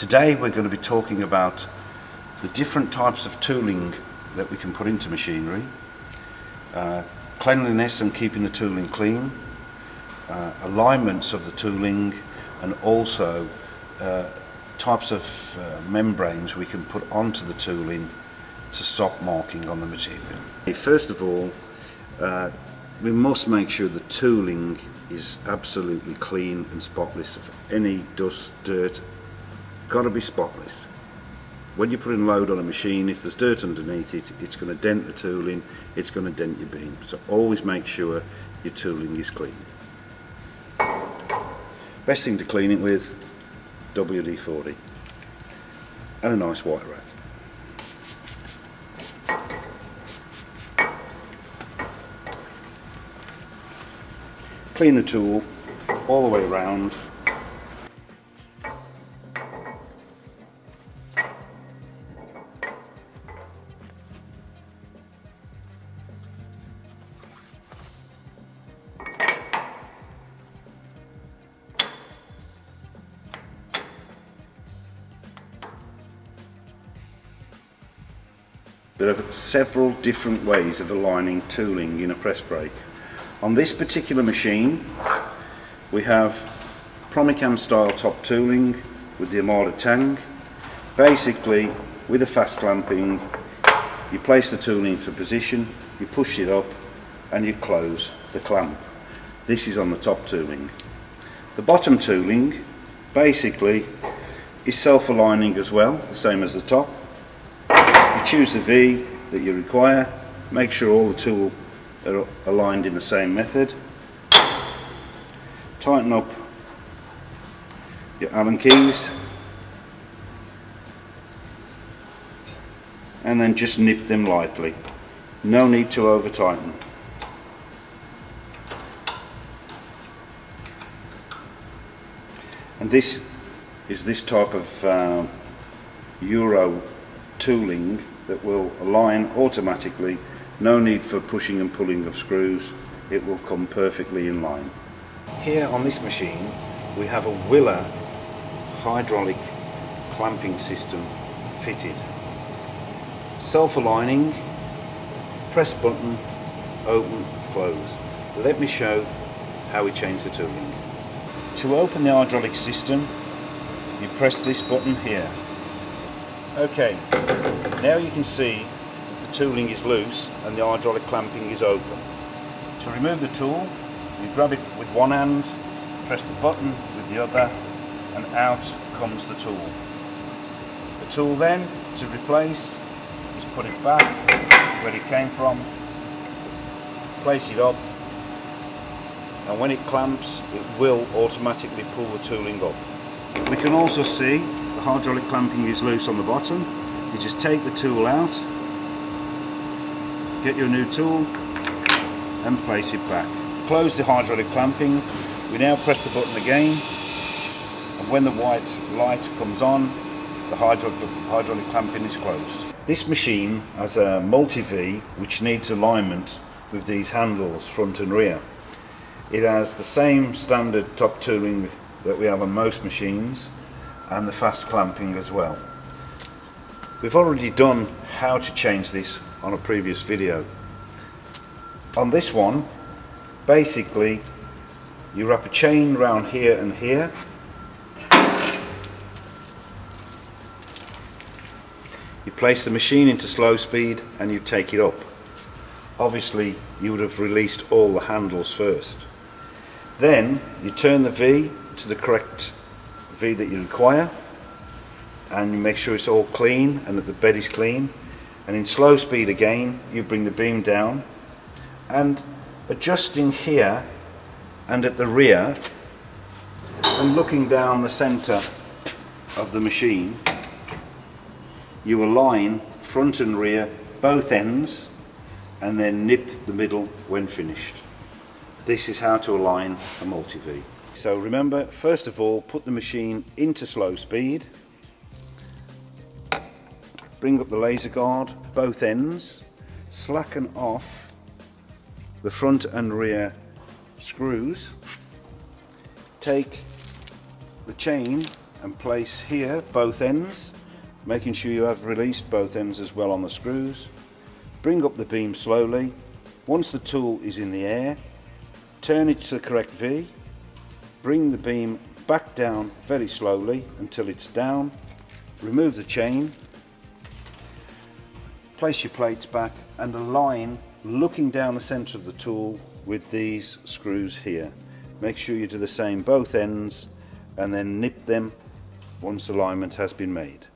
Today we're going to be talking about the different types of tooling that we can put into machinery, uh, cleanliness and keeping the tooling clean, uh, alignments of the tooling and also uh, types of uh, membranes we can put onto the tooling to stop marking on the material. First of all, uh, we must make sure the tooling is absolutely clean and spotless of any dust, dirt, got to be spotless. When you put in load on a machine, if there's dirt underneath it, it's going to dent the tooling, it's going to dent your beam. So always make sure your tooling is clean. Best thing to clean it with, WD-40 and a nice white rag. Clean the tool all the way around There are several different ways of aligning tooling in a press brake. On this particular machine we have Promecam style top tooling with the Amada tang. Basically with a fast clamping you place the tooling into position, you push it up and you close the clamp. This is on the top tooling. The bottom tooling basically is self-aligning as well, the same as the top choose the V that you require, make sure all the tools are aligned in the same method. Tighten up your Allen keys and then just nip them lightly. No need to over tighten. And this is this type of uh, Euro tooling that will align automatically. No need for pushing and pulling of screws. It will come perfectly in line. Here on this machine we have a Wila hydraulic clamping system fitted. Self-aligning press button open close. Let me show how we change the tooling. To open the hydraulic system you press this button here Okay, now you can see the tooling is loose and the hydraulic clamping is open. To remove the tool, you grab it with one hand, press the button with the other, and out comes the tool. The tool then, to replace, is put it back where it came from, place it up, and when it clamps, it will automatically pull the tooling up. We can also see the hydraulic clamping is loose on the bottom. You just take the tool out, get your new tool and place it back. Close the hydraulic clamping. We now press the button again and when the white light comes on the hydraulic, hydraulic clamping is closed. This machine has a multi-V which needs alignment with these handles front and rear. It has the same standard top tooling that we have on most machines and the fast clamping as well. We've already done how to change this on a previous video. On this one, basically you wrap a chain around here and here you place the machine into slow speed and you take it up obviously you would have released all the handles first then you turn the V to the correct V that you require and you make sure it's all clean and that the bed is clean and in slow speed again you bring the beam down and adjusting here and at the rear and looking down the center of the machine you align front and rear both ends and then nip the middle when finished. This is how to align a multi-V. So remember, first of all, put the machine into slow speed. Bring up the laser guard, both ends. Slacken off the front and rear screws. Take the chain and place here both ends, making sure you have released both ends as well on the screws. Bring up the beam slowly. Once the tool is in the air, turn it to the correct V, bring the beam back down very slowly until it's down, remove the chain, place your plates back and align looking down the center of the tool with these screws here. Make sure you do the same both ends and then nip them once alignment has been made.